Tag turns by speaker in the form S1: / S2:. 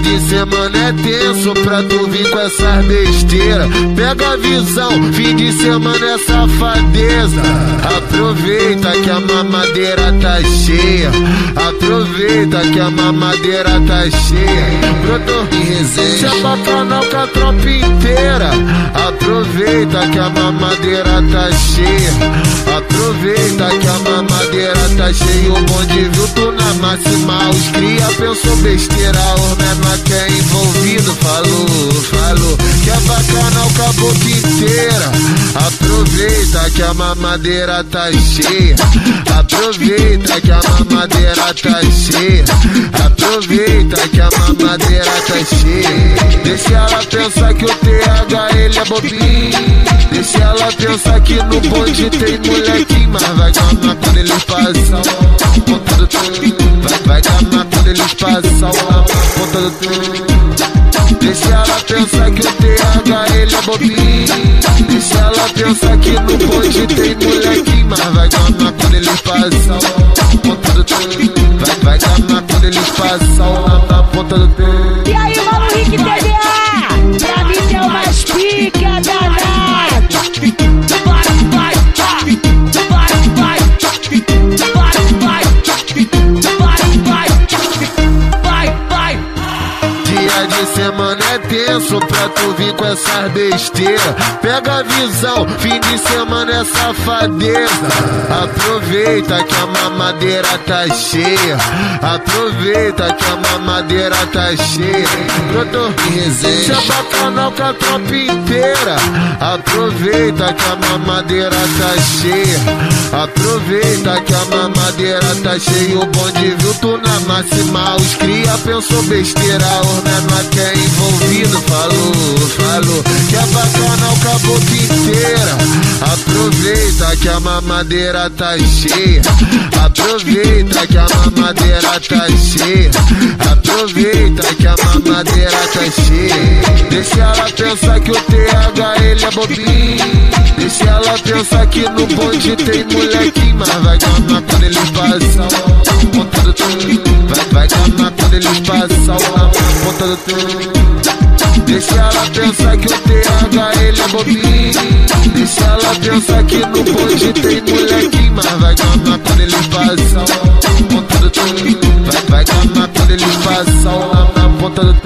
S1: de semana é tenso pra tu vir com essas besteiras. Pega a visão, fim de semana é safadeza. Aproveita que a mamadeira tá cheia. Aproveita que a mamadeira tá cheia. Brotou em resenha. Chama canal com a tropa inteira. Aproveita que a mamadeira tá cheia. Aproveita que a mamadeira tá cheia. O bonde viu tu na máxima. Os cria pensou besteira. Os menor que é envolvido falou, falou. Que é bacana com a boca inteira. Aproveita que a mamadeira tá cheia. Aproveita que a mamadeira tá cheia. Aproveita que a mamadeira tá cheia. Deixa ela pensar que o TH ele é bobinho. Deixa ela pensar que no bonde tem molequinho. Mas vai gamar quando ele passa a ponta do Vai, vai gamar quando ele passa a ponta do Deixa ela pensar que o TH ele é bobinho. Deixa ela pensar que no bonde tem molequinho. Mas vai gamar quando ele passa a ponta do Vai, vai gamar quando ele passa a ponta do
S2: E aí, mano,
S1: tenso pra tu vir com essas besteiras. Pega a visão, fim de semana é safadeza. Aproveita que a mamadeira tá cheia. Aproveita que a mamadeira tá cheia. Brotou resenha. Canal com a tropa inteira. Aproveita que a mamadeira tá cheia. Aproveita que a mamadeira tá cheia. O bonde viu tu na máxima. Os cria pensou besteira. Os menor é envolvido falou, falou. Que é bacana com a boca inteira. Aproveita que a mamadeira tá cheia. Aproveita que a mamadeira tá cheia. Aproveita que a mamadeira tá cheia. Deixa ela pensar que o TH ele é bobinho. Deixa ela pensar que no bonde tem molequinho. Mas vai gamar quando ele passa a ponta do Vai, vai gamar quando ele passa a ponta e se ela pensa que o TH ele é bobinho E se ela pensa que no bonde tem molequinho Mas vai gamar quando eles passam Na ponta do teu Vai, vai gamar quando eles passam Na, ponta do teu